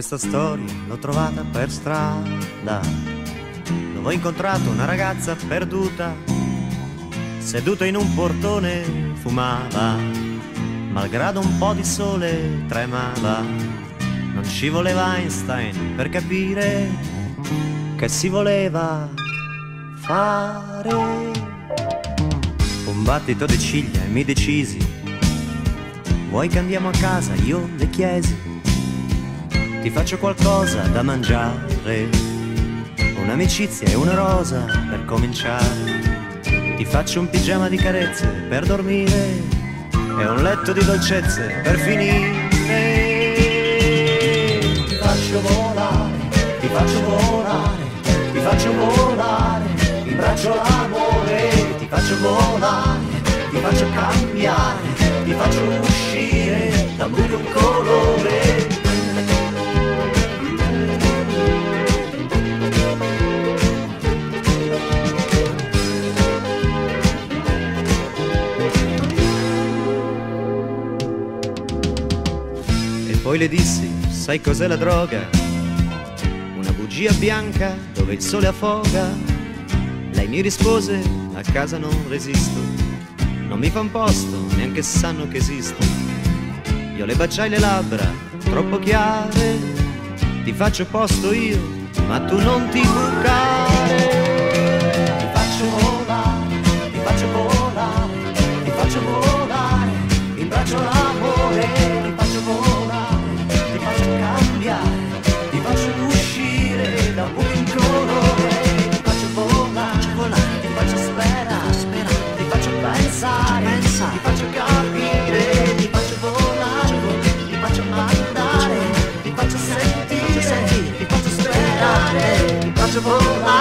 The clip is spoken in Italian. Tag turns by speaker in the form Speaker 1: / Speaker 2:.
Speaker 1: Questa storia l'ho trovata per strada, dove ho incontrato una ragazza perduta, seduta in un portone fumava, malgrado un po' di sole tremava, non ci voleva Einstein per capire che si voleva fare. Un battito di ciglia e mi decisi, vuoi che andiamo a casa? Io le chiesi ti faccio qualcosa da mangiare, un'amicizia e una rosa per cominciare. Ti faccio un pigiama di carezze per dormire e un letto di dolcezze per finire. Ti faccio volare, ti faccio volare, faccio volare, in braccio l'amore, ti faccio volare, ti faccio cambiare, ti faccio uscire da buio un colore. Poi le dissi, sai cos'è la droga? Bugia bianca dove il sole affoga. Lei mi rispose, a casa non resisto. Non mi fan posto, neanche sanno che esisto. Io le baciai le labbra, troppo chiare. Ti faccio posto io, ma tu non ti bucare. invisible